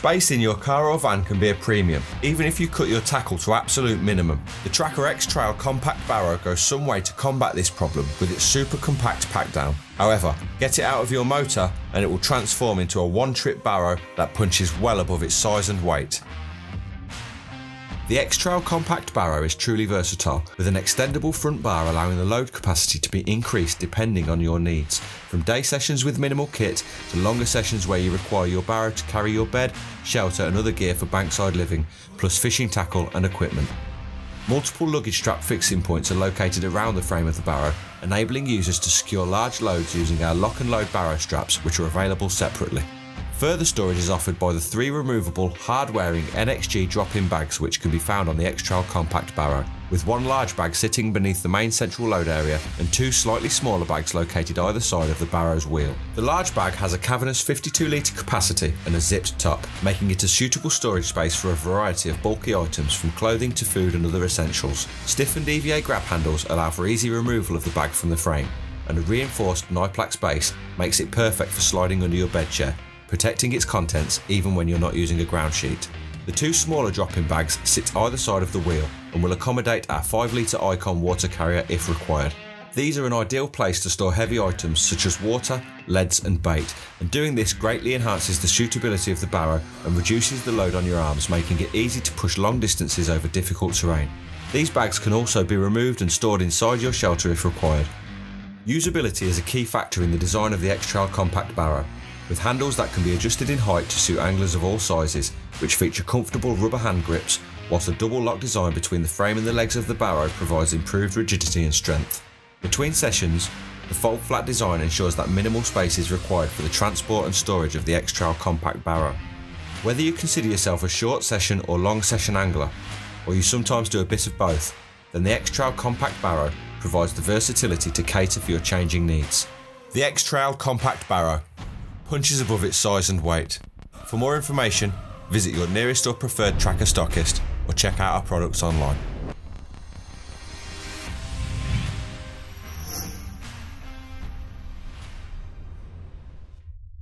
Space in your car or van can be a premium, even if you cut your tackle to absolute minimum. The Trakker X Trail Compact Barrow goes some way to combat this problem with its super compact pack down. However, get it out of your motor and it will transform into a one trip barrow that punches well above its size and weight. The X-Trail compact barrow is truly versatile, with an extendable front bar allowing the load capacity to be increased depending on your needs, from day sessions with minimal kit to longer sessions where you require your barrow to carry your bed, shelter and other gear for bankside living, plus fishing tackle and equipment. Multiple luggage strap fixing points are located around the frame of the barrow, enabling users to secure large loads using our lock and load barrow straps which are available separately. Further storage is offered by the three removable, hard-wearing NXG drop-in bags which can be found on the X-Trail Compact Barrow, with one large bag sitting beneath the main central load area and two slightly smaller bags located either side of the barrow's wheel. The large bag has a cavernous 52 litre capacity and a zipped top, making it a suitable storage space for a variety of bulky items from clothing to food and other essentials. Stiffened EVA grab handles allow for easy removal of the bag from the frame, and a reinforced Nyplax base makes it perfect for sliding under your bed chair protecting its contents even when you're not using a ground sheet. The two smaller drop-in bags sit either side of the wheel and will accommodate our 5 litre Icon water carrier if required. These are an ideal place to store heavy items such as water, leads and bait, and doing this greatly enhances the suitability of the barrow and reduces the load on your arms, making it easy to push long distances over difficult terrain. These bags can also be removed and stored inside your shelter if required. Usability is a key factor in the design of the X-Trail Compact Barrow, with handles that can be adjusted in height to suit anglers of all sizes, which feature comfortable rubber hand grips, whilst a double lock design between the frame and the legs of the barrow provides improved rigidity and strength. Between sessions, the fold flat design ensures that minimal space is required for the transport and storage of the X-Trail compact barrow. Whether you consider yourself a short session or long session angler, or you sometimes do a bit of both, then the X-Trail compact barrow provides the versatility to cater for your changing needs. The X-Trail compact barrow punches above its size and weight. For more information, visit your nearest or preferred Trakker stockist or check out our products online.